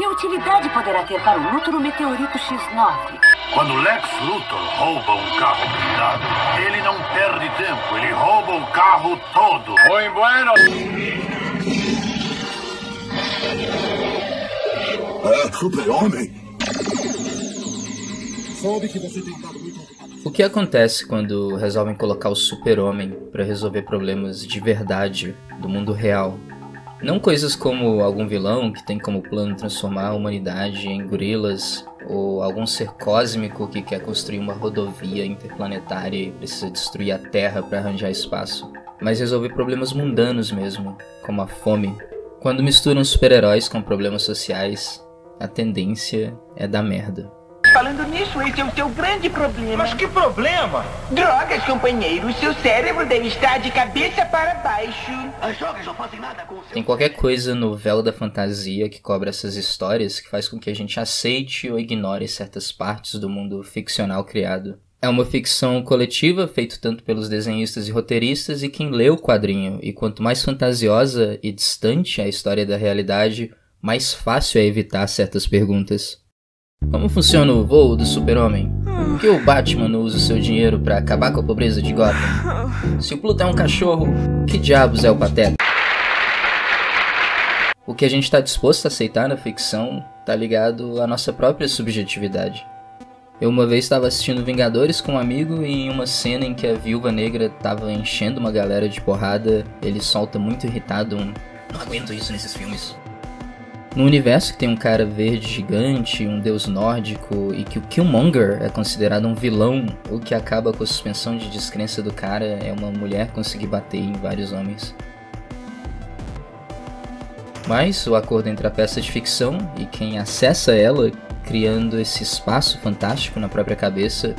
Que utilidade poderá ter para o Luthor o meteorito X9? Quando Lex Luthor rouba um carro blindado, ele não perde tempo, ele rouba o carro todo. Oi, bueno. É, super-homem. Soube que você tem estado muito. O que acontece quando resolvem colocar o super-homem para resolver problemas de verdade do mundo real? Não coisas como algum vilão que tem como plano transformar a humanidade em gorilas, ou algum ser cósmico que quer construir uma rodovia interplanetária e precisa destruir a Terra para arranjar espaço, mas resolver problemas mundanos mesmo, como a fome. Quando misturam super-heróis com problemas sociais, a tendência é dar merda. Falando nisso, esse é o seu grande problema. Mas que problema? Drogas, companheiro. Seu cérebro deve estar de cabeça para baixo. As drogas não fazem nada com o seu... Tem qualquer coisa no véu da fantasia que cobre essas histórias que faz com que a gente aceite ou ignore certas partes do mundo ficcional criado. É uma ficção coletiva, feita tanto pelos desenhistas e roteiristas e quem lê o quadrinho, e quanto mais fantasiosa e distante a história da realidade, mais fácil é evitar certas perguntas. Como funciona o voo do super-homem? Por que o Batman usa seu dinheiro para acabar com a pobreza de Gotham? Se o Pluto é um cachorro, que diabos é o Pateta? O que a gente está disposto a aceitar na ficção está ligado à nossa própria subjetividade. Eu uma vez estava assistindo Vingadores com um amigo e em uma cena em que a Viúva Negra estava enchendo uma galera de porrada, ele solta muito irritado um Não aguento isso nesses filmes. No universo que tem um cara verde gigante, um deus nórdico e que o Killmonger é considerado um vilão, o que acaba com a suspensão de descrença do cara é uma mulher conseguir bater em vários homens. Mas o acordo entre a peça de ficção e quem acessa ela, criando esse espaço fantástico na própria cabeça,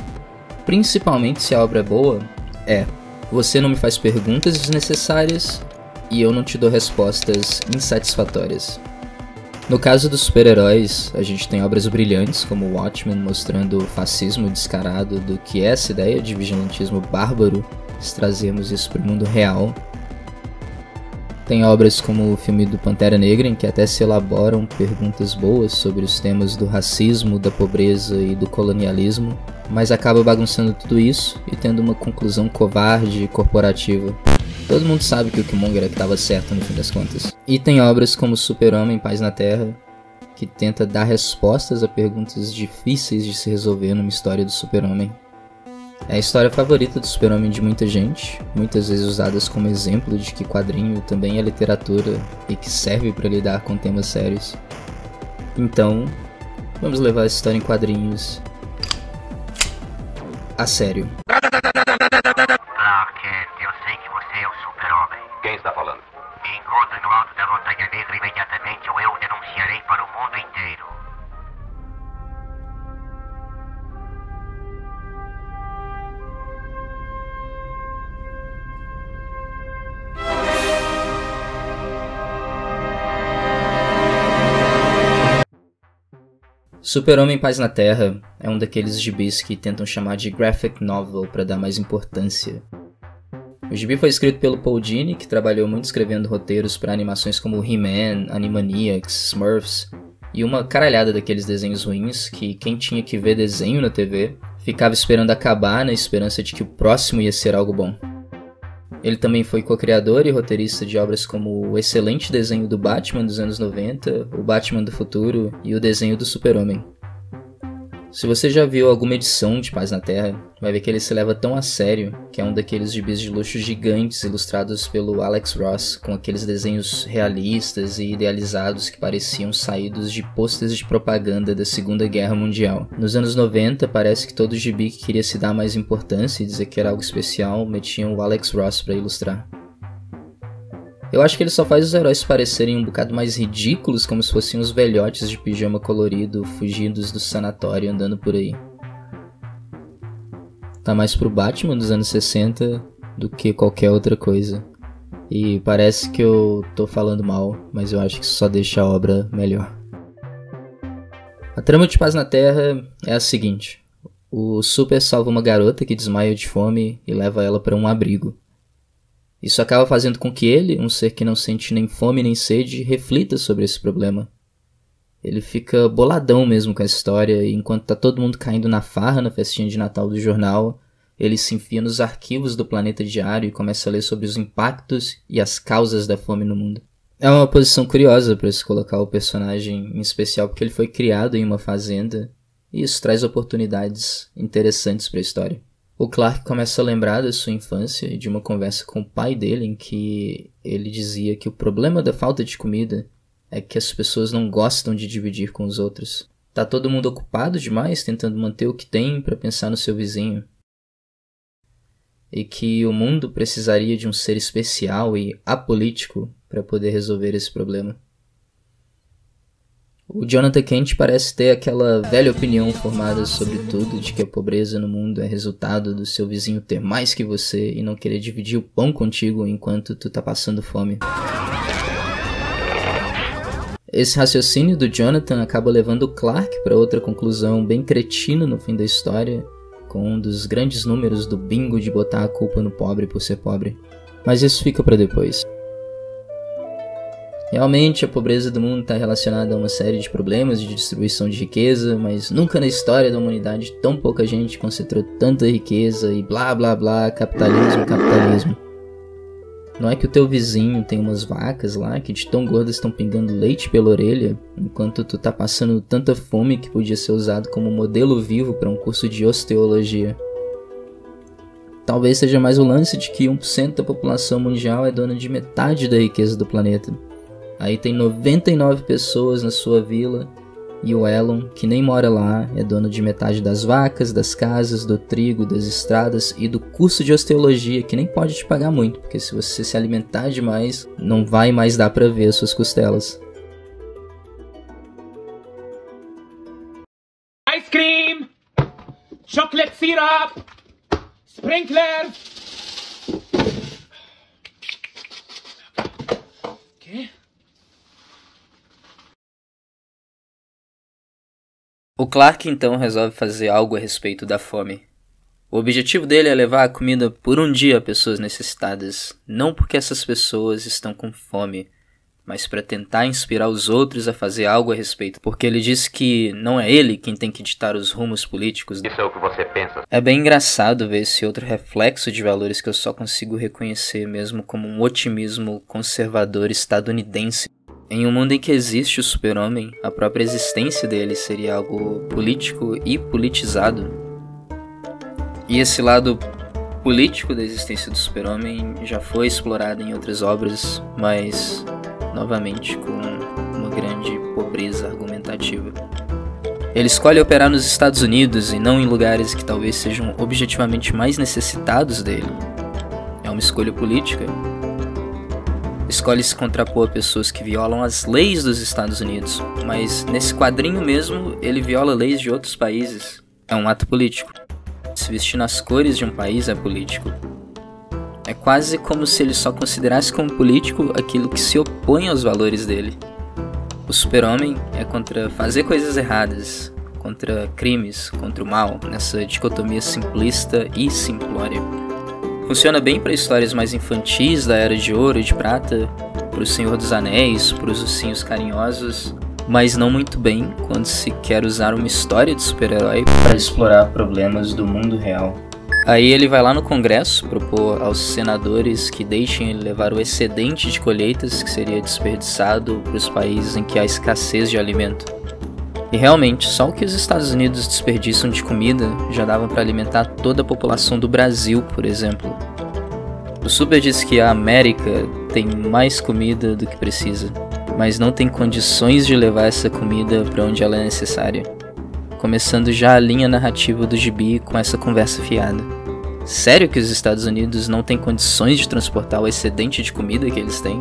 principalmente se a obra é boa, é: você não me faz perguntas desnecessárias e eu não te dou respostas insatisfatórias. No caso dos super-heróis, a gente tem obras brilhantes como Watchmen mostrando o fascismo descarado do que é essa ideia de vigilantismo bárbaro, se trazemos isso para o mundo real. Tem obras como o filme do Pantera Negra, em que até se elaboram perguntas boas sobre os temas do racismo, da pobreza e do colonialismo, mas acaba bagunçando tudo isso e tendo uma conclusão covarde e corporativa. Todo mundo sabe que o Killmonger é que estava certo no fim das contas. E tem obras como Super-Homem, Paz na Terra, que tenta dar respostas a perguntas difíceis de se resolver numa história do Super-Homem. É a história favorita do Super-Homem de muita gente, muitas vezes usadas como exemplo de que quadrinho também é literatura e que serve para lidar com temas sérios. Então, vamos levar essa história em quadrinhos a sério. Super-Homem Paz na Terra é um daqueles gibis que tentam chamar de graphic novel para dar mais importância. O gibi foi escrito pelo Paul Dini, que trabalhou muito escrevendo roteiros para animações como He-Man, Animaniacs, Smurfs e uma caralhada daqueles desenhos ruins que quem tinha que ver desenho na TV ficava esperando acabar na esperança de que o próximo ia ser algo bom. Ele também foi co-criador e roteirista de obras como o excelente desenho do Batman dos anos 90, o Batman do Futuro e o desenho do Super-Homem. Se você já viu alguma edição de Paz na Terra, vai ver que ele se leva tão a sério que é um daqueles gibis de luxo gigantes ilustrados pelo Alex Ross, com aqueles desenhos realistas e idealizados que pareciam saídos de posters de propaganda da Segunda Guerra Mundial. Nos anos 90, parece que todo gibi que queria se dar mais importância e dizer que era algo especial, metiam o Alex Ross para ilustrar. Eu acho que ele só faz os heróis parecerem um bocado mais ridículos, como se fossem os velhotes de pijama colorido fugidos do sanatório andando por aí. Tá mais pro Batman dos anos 60 do que qualquer outra coisa. E parece que eu tô falando mal, mas eu acho que isso só deixa a obra melhor. A trama de Paz na Terra é a seguinte: o Super salva uma garota que desmaia de fome e leva ela para um abrigo. Isso acaba fazendo com que ele, um ser que não sente nem fome nem sede, reflita sobre esse problema. Ele fica boladão mesmo com a história, e enquanto tá todo mundo caindo na farra na festinha de Natal do jornal, ele se enfia nos arquivos do Planeta Diário e começa a ler sobre os impactos e as causas da fome no mundo. É uma posição curiosa para se colocar o personagem, em especial porque ele foi criado em uma fazenda, e isso traz oportunidades interessantes para a história. O Clark começa a lembrar da sua infância e de uma conversa com o pai dele em que ele dizia que o problema da falta de comida é que as pessoas não gostam de dividir com os outros. Tá todo mundo ocupado demais tentando manter o que tem para pensar no seu vizinho. E que o mundo precisaria de um ser especial e apolítico para poder resolver esse problema. O Jonathan Kent parece ter aquela velha opinião formada sobre tudo de que a pobreza no mundo é resultado do seu vizinho ter mais que você e não querer dividir o pão contigo enquanto tu tá passando fome. Esse raciocínio do Jonathan acaba levando Clark para outra conclusão bem cretina no fim da história, com um dos grandes números do bingo de botar a culpa no pobre por ser pobre. Mas isso fica para depois. Realmente, a pobreza do mundo está relacionada a uma série de problemas de distribuição de riqueza, mas nunca na história da humanidade tão pouca gente concentrou tanta riqueza e blá blá blá, capitalismo, capitalismo. Não é que o teu vizinho tem umas vacas lá que de tão gordas estão pingando leite pela orelha, enquanto tu tá passando tanta fome que podia ser usado como modelo vivo para um curso de osteologia. Talvez seja mais o lance de que 1% da população mundial é dona de metade da riqueza do planeta. Aí tem 99 pessoas na sua vila e o Elon, que nem mora lá, é dono de metade das vacas, das casas, do trigo, das estradas e do curso de osteologia, que nem pode te pagar muito, porque se você se alimentar demais, não vai mais dar para ver as suas costelas. Ice cream! Chocolate syrup! Sprinkler! O Clark então resolve fazer algo a respeito da fome. O objetivo dele é levar a comida por um dia a pessoas necessitadas, não porque essas pessoas estão com fome, mas para tentar inspirar os outros a fazer algo a respeito, porque ele diz que não é ele quem tem que ditar os rumos políticos. Isso é o que você pensa. É bem engraçado ver esse outro reflexo de valores que eu só consigo reconhecer mesmo como um otimismo conservador estadunidense. Em um mundo em que existe o super-homem, a própria existência dele seria algo político e politizado. E esse lado político da existência do super-homem já foi explorado em outras obras, mas novamente com uma grande pobreza argumentativa. Ele escolhe operar nos Estados Unidos e não em lugares que talvez sejam objetivamente mais necessitados dele. É uma escolha política, escolhe se contrapor a pessoas que violam as leis dos Estados Unidos, mas nesse quadrinho mesmo ele viola leis de outros países. É um ato político. Se vestir nas cores de um país é político. É quase como se ele só considerasse como político aquilo que se opõe aos valores dele. O super-homem é contra fazer coisas erradas, contra crimes, contra o mal, nessa dicotomia simplista e simplória. Funciona bem para histórias mais infantis da Era de Ouro e de Prata, para o Senhor dos Anéis, para os ursinhos carinhosos, mas não muito bem quando se quer usar uma história de super-herói para explorar problemas do mundo real. Aí ele vai lá no Congresso propor aos senadores que deixem ele levar o excedente de colheitas que seria desperdiçado para os países em que há escassez de alimento. E realmente, só o que os Estados Unidos desperdiçam de comida já dava para alimentar toda a população do Brasil, por exemplo. O Super diz que a América tem mais comida do que precisa, mas não tem condições de levar essa comida para onde ela é necessária. Começando já a linha narrativa do gibi com essa conversa fiada. Sério que os Estados Unidos não têm condições de transportar o excedente de comida que eles têm?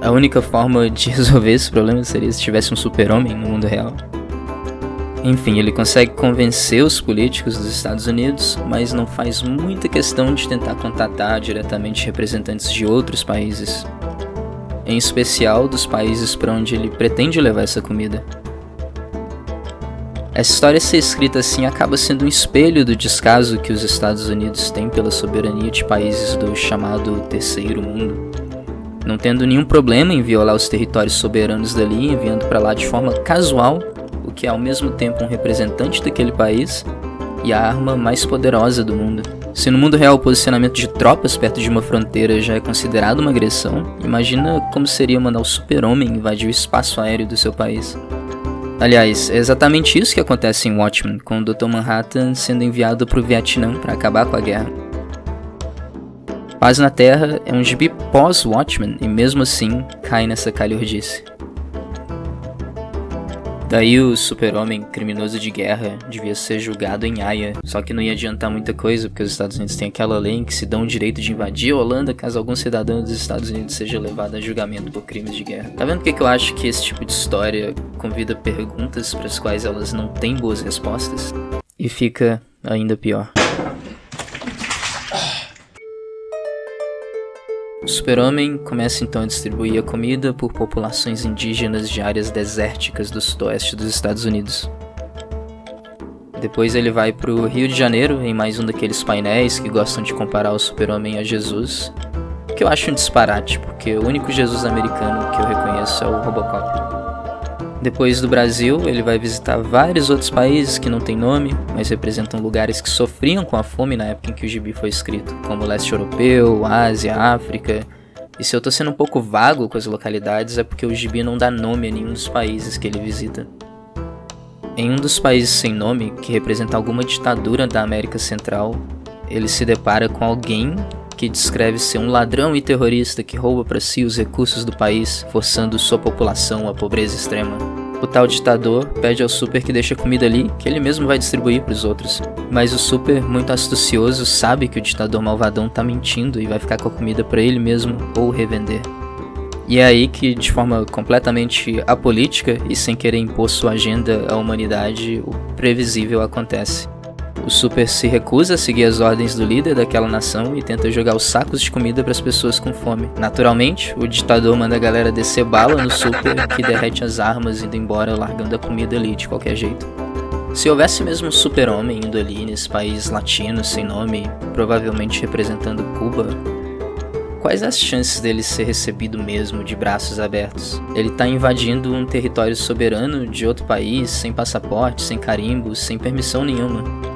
A única forma de resolver esse problema seria se tivesse um super-homem no mundo real. Enfim, ele consegue convencer os políticos dos Estados Unidos, mas não faz muita questão de tentar contatar diretamente representantes de outros países, em especial dos países para onde ele pretende levar essa comida. Essa história ser escrita assim acaba sendo um espelho do descaso que os Estados Unidos têm pela soberania de países do chamado Terceiro Mundo. não tendo nenhum problema em violar os territórios soberanos dali, enviando para lá de forma casual, o que é ao mesmo tempo um representante daquele país e a arma mais poderosa do mundo. Se no mundo real o posicionamento de tropas perto de uma fronteira já é considerado uma agressão, imagina como seria mandar o super-homem invadir o espaço aéreo do seu país. Aliás, é exatamente isso que acontece em Watchmen, com o Dr. Manhattan sendo enviado para o Vietnã para acabar com a guerra. Paz na Terra é um gibi pós-Watchmen e mesmo assim cai nessa calhordice. Daí o super-homem criminoso de guerra devia ser julgado em Haia, só que não ia adiantar muita coisa, porque os Estados Unidos têm aquela lei em que se dão o direito de invadir a Holanda caso algum cidadão dos Estados Unidos seja levado a julgamento por crimes de guerra. Tá vendo por que eu acho que esse tipo de história convida perguntas para as quais elas não têm boas respostas? E fica ainda pior. O super-homem começa então a distribuir a comida por populações indígenas de áreas desérticas do sudoeste dos Estados Unidos. Depois ele vai para o Rio de Janeiro em mais um daqueles painéis que gostam de comparar o super-homem a Jesus, que eu acho um disparate, porque o único Jesus americano que eu reconheço é o Robocop. Depois do Brasil, ele vai visitar vários outros países que não têm nome, mas representam lugares que sofriam com a fome na época em que o gibi foi escrito, como o leste europeu, Ásia, África. E se eu tô sendo um pouco vago com as localidades, é porque o gibi não dá nome a nenhum dos países que ele visita. Em um dos países sem nome, que representa alguma ditadura da América Central, ele se depara com alguém que descreve ser um ladrão e terrorista que rouba para si os recursos do país, forçando sua população à pobreza extrema. O tal ditador pede ao Super que deixe a comida ali, que ele mesmo vai distribuir para os outros. Mas o Super, muito astucioso, sabe que o ditador malvadão tá mentindo e vai ficar com a comida para ele mesmo ou revender. E é aí que, de forma completamente apolítica e sem querer impor sua agenda à humanidade, o previsível acontece. O Super se recusa a seguir as ordens do líder daquela nação e tenta jogar os sacos de comida para as pessoas com fome. Naturalmente, o ditador manda a galera descer bala no Super, que derrete as armas indo embora, largando a comida ali de qualquer jeito. Se houvesse mesmo um super-homem indo ali nesse país latino sem nome, provavelmente representando Cuba, quais as chances dele ser recebido mesmo de braços abertos? Ele está invadindo um território soberano de outro país, sem passaporte, sem carimbo, sem permissão nenhuma.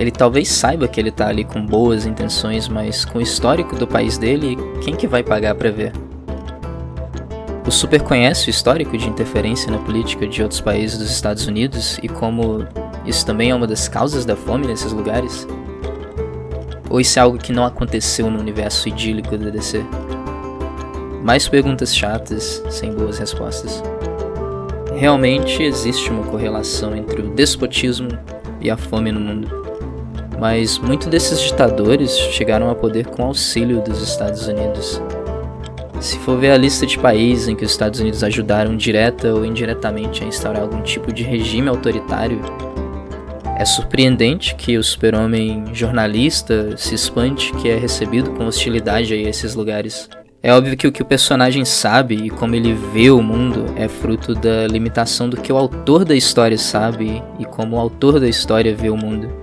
Ele talvez saiba que ele tá ali com boas intenções, mas com o histórico do país dele, quem que vai pagar para ver? O Super conhece o histórico de interferência na política de outros países dos Estados Unidos e como isso também é uma das causas da fome nesses lugares? Ou isso é algo que não aconteceu no universo idílico da DC? Mais perguntas chatas, sem boas respostas. Realmente existe uma correlação entre o despotismo e a fome no mundo mas muitos desses ditadores chegaram ao poder com auxílio dos Estados Unidos. Se for ver a lista de países em que os Estados Unidos ajudaram direta ou indiretamente a instaurar algum tipo de regime autoritário, é surpreendente que o super-homem jornalista se espante que é recebido com hostilidade a esses lugares. É óbvio que o que o personagem sabe e como ele vê o mundo é fruto da limitação do que o autor da história sabe e como o autor da história vê o mundo.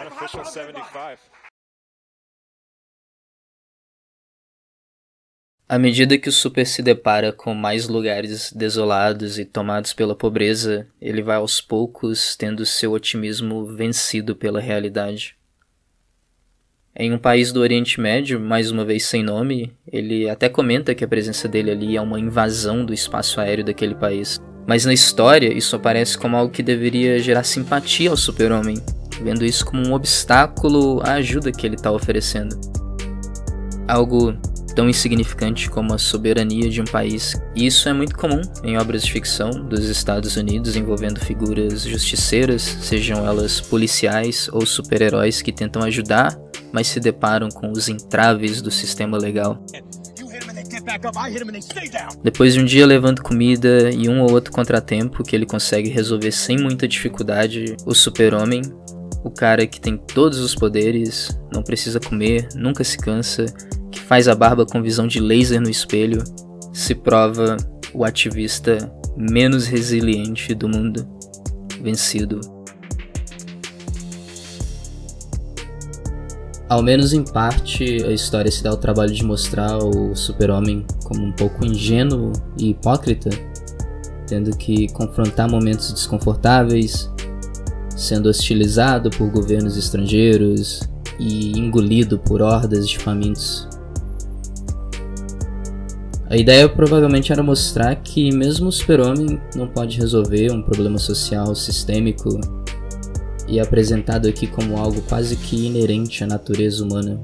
Unofficial 75. À medida que o Super se depara com mais lugares desolados e tomados pela pobreza, ele vai aos poucos tendo seu otimismo vencido pela realidade. Em um país do Oriente Médio, mais uma vez sem nome, ele até comenta que a presença dele ali é uma invasão do espaço aéreo daquele país. Mas na história, isso aparece como algo que deveria gerar simpatia ao super-homem, vendo isso como um obstáculo à ajuda que ele está oferecendo. Algo tão insignificante como a soberania de um país. E isso é muito comum em obras de ficção dos Estados Unidos envolvendo figuras justiceiras, sejam elas policiais ou super-heróis que tentam ajudar, mas se deparam com os entraves do sistema legal. Depois de um dia levando comida e um ou outro contratempo que ele consegue resolver sem muita dificuldade, o super-homem, o cara que tem todos os poderes, não precisa comer, nunca se cansa, que faz a barba com visão de laser no espelho, se prova o ativista menos resiliente do mundo, vencido. Ao menos em parte, a história se dá o trabalho de mostrar o super-homem como um pouco ingênuo e hipócrita, tendo que confrontar momentos desconfortáveis, sendo hostilizado por governos estrangeiros e engolido por hordas de famintos. A ideia provavelmente era mostrar que mesmo o super-homem não pode resolver um problema social sistêmico e apresentado aqui como algo quase que inerente à natureza humana.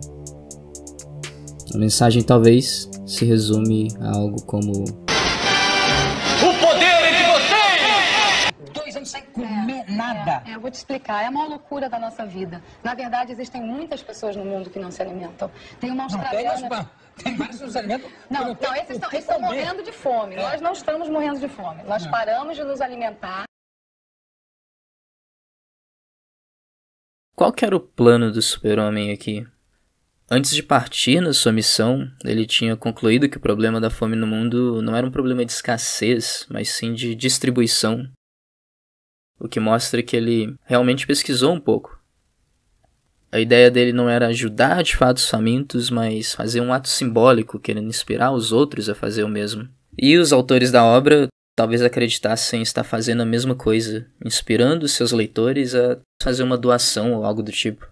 A mensagem talvez se resume a algo como O poder é de vocês! Dois anos sem comer nada. É, eu vou te explicar. É uma loucura da nossa vida. Na verdade, existem muitas pessoas no mundo que não se alimentam. Tem uma Não, tem, australiana... tem vários nos alimentos. Não, não, esses estão, esses estão morrendo de fome. É. Nós não estamos morrendo de fome. Nós Não. paramos de nos alimentar. Qual que era o plano do super-homem aqui? Antes de partir na sua missão, ele tinha concluído que o problema da fome no mundo não era um problema de escassez, mas sim de distribuição. O que mostra que ele realmente pesquisou um pouco. A ideia dele não era ajudar de fato os famintos, mas fazer um ato simbólico, querendo inspirar os outros a fazer o mesmo. E os autores da obra talvez acreditassem estar fazendo a mesma coisa, inspirando seus leitores a fazer uma doação ou algo do tipo.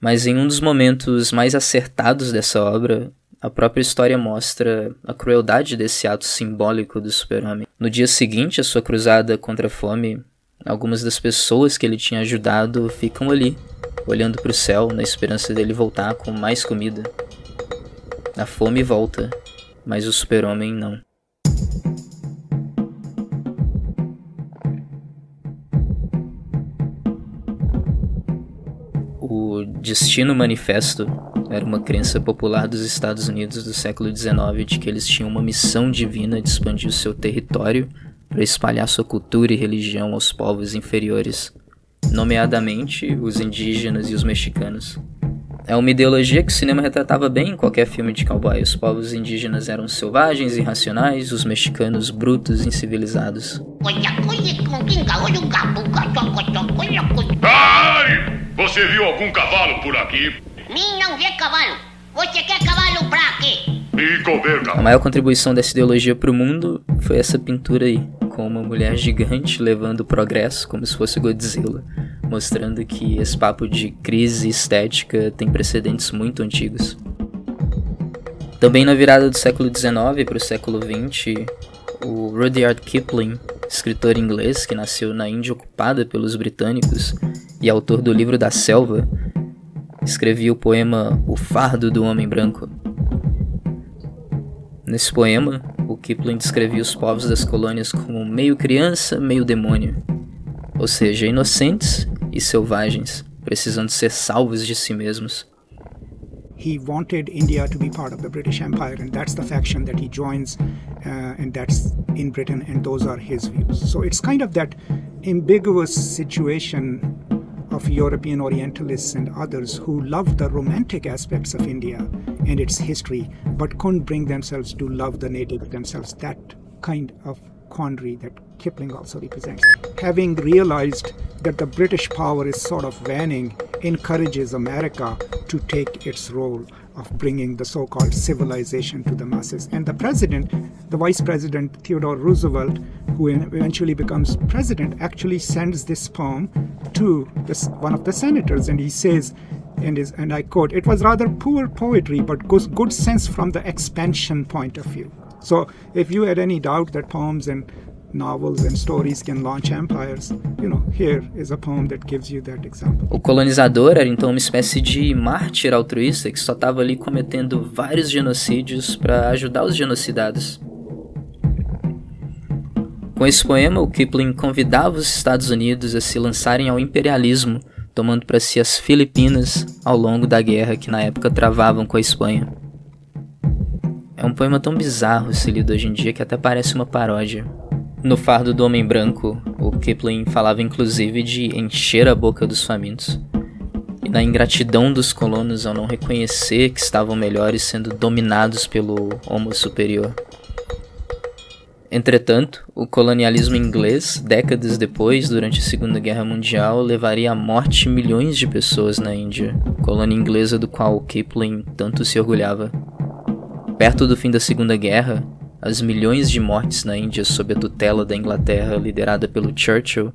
Mas em um dos momentos mais acertados dessa obra, a própria história mostra a crueldade desse ato simbólico do super-homem. No dia seguinte à sua cruzada contra a fome, algumas das pessoas que ele tinha ajudado ficam ali, olhando para o céu na esperança dele voltar com mais comida. A fome volta, mas o super-homem não. Destino Manifesto era uma crença popular dos Estados Unidos do século XIX de que eles tinham uma missão divina de expandir o seu território para espalhar sua cultura e religião aos povos inferiores, nomeadamente os indígenas e os mexicanos. É uma ideologia que o cinema retratava bem em qualquer filme de cowboy. Os povos indígenas eram selvagens e irracionais, os mexicanos brutos e incivilizados. Ai! Você viu algum cavalo por aqui? Mim não vê cavalo. Você quer cavalo pra quê? E comer A maior contribuição dessa ideologia para o mundo foi essa pintura aí, com uma mulher gigante levando o progresso como se fosse Godzilla, mostrando que esse papo de crise estética tem precedentes muito antigos. Também na virada do século XIX para o século XX, o Rudyard Kipling, escritor inglês que nasceu na Índia ocupada pelos britânicos e autor do livro da Selva, escrevia o poema O Fardo do Homem Branco. Nesse poema, o Kipling descrevia os povos das colônias como meio criança, meio demônio, ou seja, inocentes e selvagens, precisando ser salvos de si mesmos. He wanted India to be part of the British Empire, and that's the faction that he joins, uh, and that's in Britain, and those are his views. So it's kind of that ambiguous situation of European Orientalists and others who loved the romantic aspects of India and its history, but couldn't bring themselves to love the native themselves. That kind of quandary that Kipling also represents. Having realized that the British power is sort of waning, encourages America to take its role of bringing the so called civilization to the masses. And the president, the vice president Theodore Roosevelt, who eventually becomes president, actually sends this poem to this, one of the senators, and he says, and, is, and I quote, it was rather poor poetry, but good, good sense from the expansion point of view. So, if you had any doubt that poems and O colonizador era então uma espécie de mártir altruísta que só estava ali cometendo vários genocídios para ajudar os genocidados. Com esse poema, o Kipling convidava os Estados Unidos a se lançarem ao imperialismo, tomando para si as Filipinas ao longo da guerra que na época travavam com a Espanha. É um poema tão bizarro se lido hoje em dia que até parece uma paródia. No Fardo do Homem Branco, o Kipling falava inclusive de encher a boca dos famintos. e na ingratidão dos colonos ao não reconhecer que estavam melhores sendo dominados pelo Homo superior. Entretanto, o colonialismo inglês, décadas depois, durante a Segunda Guerra Mundial, levaria à morte milhões de pessoas na Índia, colônia inglesa do qual Kipling tanto se orgulhava. Perto do fim da Segunda Guerra, as milhões de mortes na Índia sob a tutela da Inglaterra liderada pelo Churchill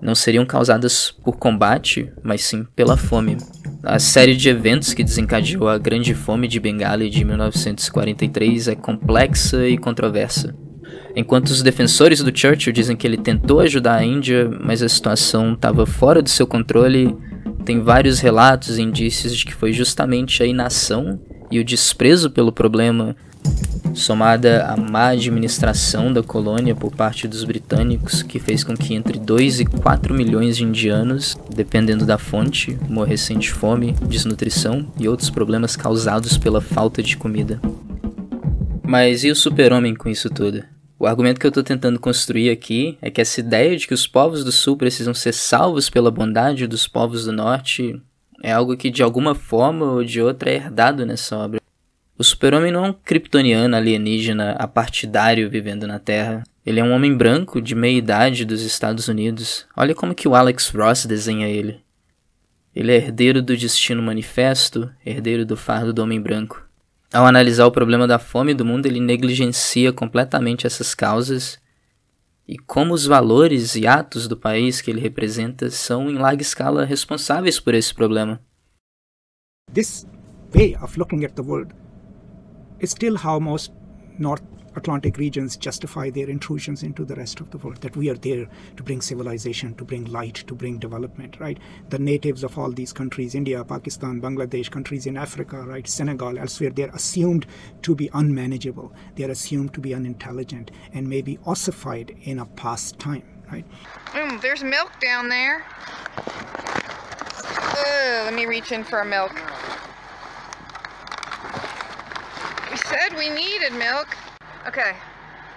não seriam causadas por combate, mas sim pela fome. A série de eventos que desencadeou a Grande Fome de Bengali de 1943 é complexa e controversa. Enquanto os defensores do Churchill dizem que ele tentou ajudar a Índia, mas a situação estava fora do seu controle, tem vários relatos e indícios de que foi justamente a inação e o desprezo pelo problema, somada à má administração da colônia por parte dos britânicos, que fez com que entre 2 e 4 milhões de indianos, dependendo da fonte, morressem de fome, desnutrição e outros problemas causados pela falta de comida. Mas e o super-homem com isso tudo? O argumento que eu estou tentando construir aqui é que essa ideia de que os povos do sul precisam ser salvos pela bondade dos povos do norte é algo que de alguma forma ou de outra é herdado nessa obra. O super-homem não é um kryptoniano alienígena apartidário vivendo na Terra. Ele é um homem branco de meia idade dos Estados Unidos. Olha como que o Alex Ross desenha ele. Ele é herdeiro do destino manifesto, herdeiro do fardo do homem branco. Ao analisar o problema da fome do mundo, ele negligencia completamente essas causas e como os valores e atos do país que ele representa são em larga escala responsáveis por esse problema. This way of looking at the world is still how most North Atlantic regions justify their intrusions into the rest of the world, that we are there to bring civilization, to bring light, to bring development, right? The natives of all these countries, India, Pakistan, Bangladesh, countries in Africa, right, Senegal, elsewhere, they're assumed to be unmanageable. They're assumed to be unintelligent and maybe ossified in a past time, right? Mm, there's milk down there. Let me reach in for a milk. We said we needed milk. Okay,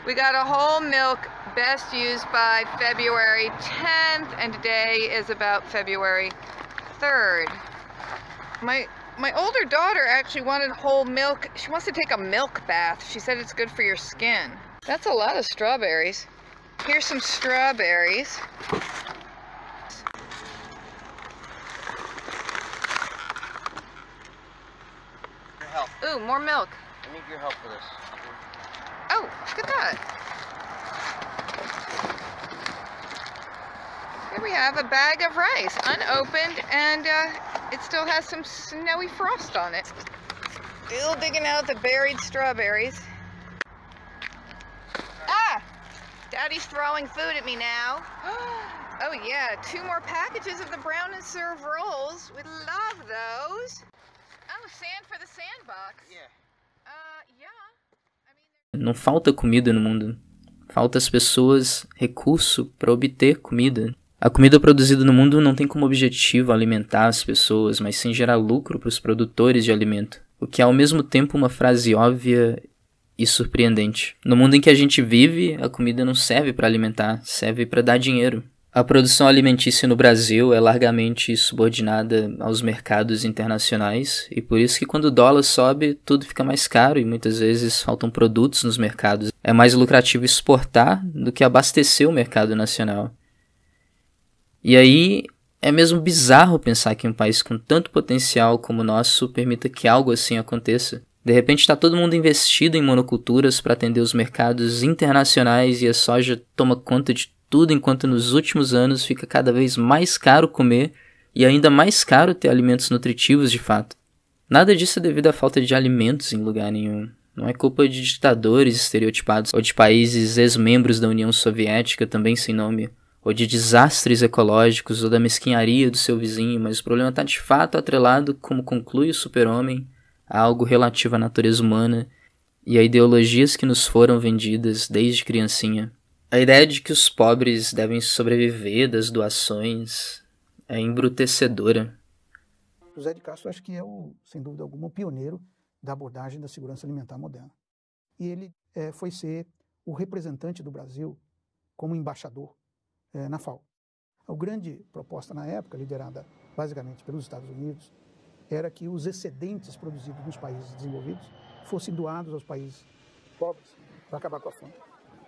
we got a whole milk best used by February 10th, and today is about February 3rd. My my older daughter actually wanted whole milk. She wants to take a milk bath. She said it's good for your skin. That's a lot of strawberries. Here's some strawberries. Ooh, more milk. Need your help for this. Oh, look at that. Here we have a bag of rice, unopened, and uh, it still has some snowy frost on it. Still digging out the buried strawberries. Ah! Daddy's throwing food at me now. Oh yeah, two more packages of the brown and serve rolls. We love those. Oh, sand for the sandbox. Yeah. Não falta comida no mundo. Falta as pessoas recurso para obter comida. A comida produzida no mundo não tem como objetivo alimentar as pessoas, mas sim gerar lucro para os produtores de alimento, o que é ao mesmo tempo uma frase óbvia e surpreendente. No mundo em que a gente vive, a comida não serve para alimentar, serve para dar dinheiro. A produção alimentícia no Brasil é largamente subordinada aos mercados internacionais e por isso que quando o dólar sobe, tudo fica mais caro e muitas vezes faltam produtos nos mercados. É mais lucrativo exportar do que abastecer o mercado nacional. E aí é mesmo bizarro pensar que um país com tanto potencial como o nosso permita que algo assim aconteça. De repente está todo mundo investido em monoculturas para atender os mercados internacionais e a soja toma conta de tudo enquanto nos últimos anos fica cada vez mais caro comer e ainda mais caro ter alimentos nutritivos de fato. Nada disso é devido à falta de alimentos em lugar nenhum. Não é culpa de ditadores estereotipados ou de países ex-membros da União Soviética também sem nome, ou de desastres ecológicos ou da mesquinharia do seu vizinho, mas o problema está de fato atrelado, como conclui o super-homem, a algo relativo à natureza humana e a ideologias que nos foram vendidas desde criancinha. A ideia de que os pobres devem sobreviver das doações é embrutecedora. José de Castro acho que é, o, sem dúvida alguma, o pioneiro da abordagem da segurança alimentar moderna. E ele é, foi ser o representante do Brasil como embaixador é, na FAO. A grande proposta na época, liderada basicamente pelos Estados Unidos, era que os excedentes produzidos nos países desenvolvidos fossem doados aos países pobres para acabar com a fome.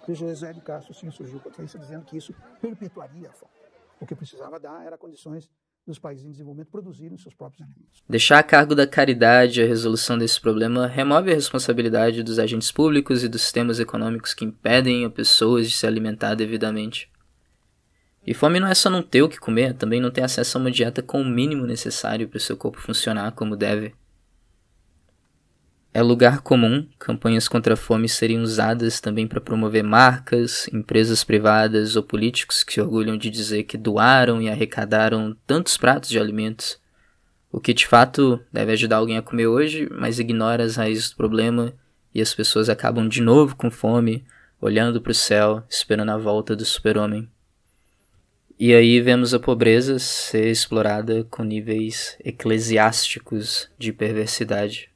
E José de Castro sim surgiu contra isso, dizendo que isso perpetuaria a fome. O que precisava dar era condições dos países em desenvolvimento produzirem seus próprios alimentos. Deixar a cargo da caridade a resolução desse problema remove a responsabilidade dos agentes públicos e dos sistemas econômicos que impedem a pessoas de se alimentar devidamente. E fome não é só não ter o que comer, também não ter acesso a uma dieta com o mínimo necessário para o seu corpo funcionar como deve. É lugar comum campanhas contra a fome serem usadas também para promover marcas, empresas privadas ou políticos que se orgulham de dizer que doaram e arrecadaram tantos pratos de alimentos, o que de fato deve ajudar alguém a comer hoje, mas ignora as raízes do problema e as pessoas acabam de novo com fome, olhando para o céu, esperando a volta do super-homem. E aí vemos a pobreza ser explorada com níveis eclesiásticos de perversidade.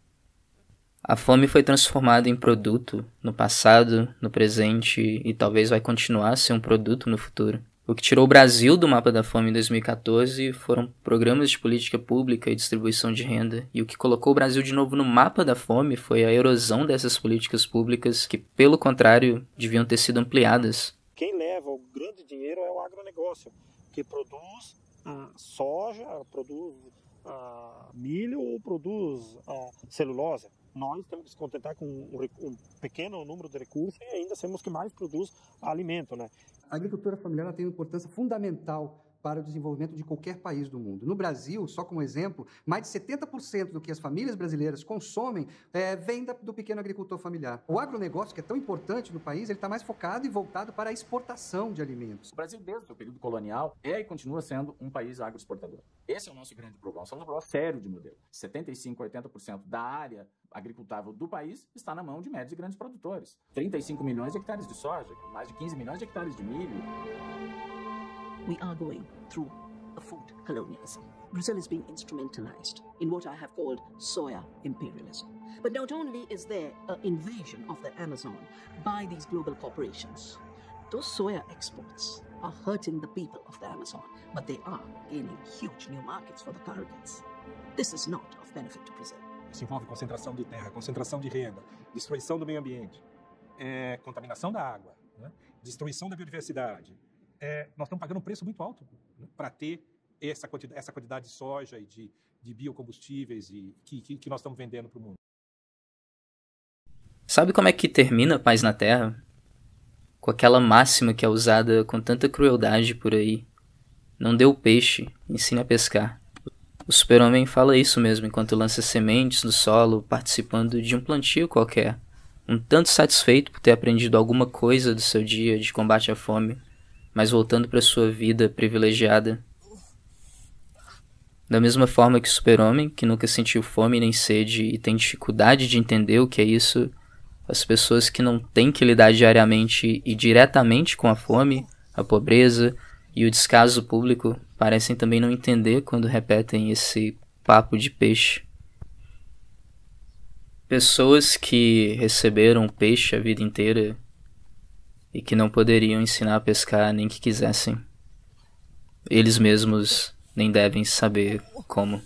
A fome foi transformada em produto no passado, no presente e talvez vai continuar a ser um produto no futuro. O que tirou o Brasil do mapa da fome em 2014 foram programas de política pública e distribuição de renda, e o que colocou o Brasil de novo no mapa da fome foi a erosão dessas políticas públicas que, pelo contrário, deviam ter sido ampliadas quem leva o grande dinheiro é o agronegócio, que produz a soja, produz milho ou produz celulose. Nós temos que se contentar com um, pequeno número de recursos e ainda temos que mais produz alimento, né? A agricultura familiar tem uma importância fundamental para o desenvolvimento de qualquer país do mundo. No Brasil, só como exemplo, mais de 70% do que as famílias brasileiras consomem é, vem da, do pequeno agricultor familiar. O agronegócio, que é tão importante no país, ele está mais focado e voltado para a exportação de alimentos. O Brasil, desde o período colonial, é e continua sendo um país agroexportador. Esse é o nosso grande problema. Somos um problema sério de modelo. 75, 80% da área agricultável do país está na mão de médios e grandes produtores. 35 milhões de hectares de soja, mais de 15 milhões de hectares de milho. We are going through a food colonialism. Brazil is being instrumentalized in what I have called soya imperialism. But not only is there an invasion of the Amazon by these global corporations, those soya exports are hurting the people of the Amazon, but they are gaining huge new markets for the Caribbeans. This is not of benefit to Brazil. Isso envolve concentração de terra, concentração de renda, destruição do meio ambiente, é, contaminação da água, né? destruição da biodiversidade, é, nós estamos pagando um preço muito alto né, para ter essa quantidade, essa quantidade de soja e de, de biocombustíveis e, que, que, que nós estamos vendendo para o mundo. Sabe como é que termina a paz na Terra? Com aquela máxima que é usada com tanta crueldade por aí. Não dê o peixe, ensine a pescar. O super-homem fala isso mesmo enquanto lança sementes no solo, participando de um plantio qualquer. Um tanto satisfeito por ter aprendido alguma coisa do seu dia de combate à fome, mas voltando para sua vida privilegiada. Da mesma forma que o super-homem, que nunca sentiu fome nem sede e tem dificuldade de entender o que é isso, as pessoas que não têm que lidar diariamente e diretamente com a fome, a pobreza e o descaso público parecem também não entender quando repetem esse papo de peixe. Pessoas que receberam peixe a vida inteira e que não poderiam ensinar a pescar nem que quisessem. Eles mesmos nem devem saber como.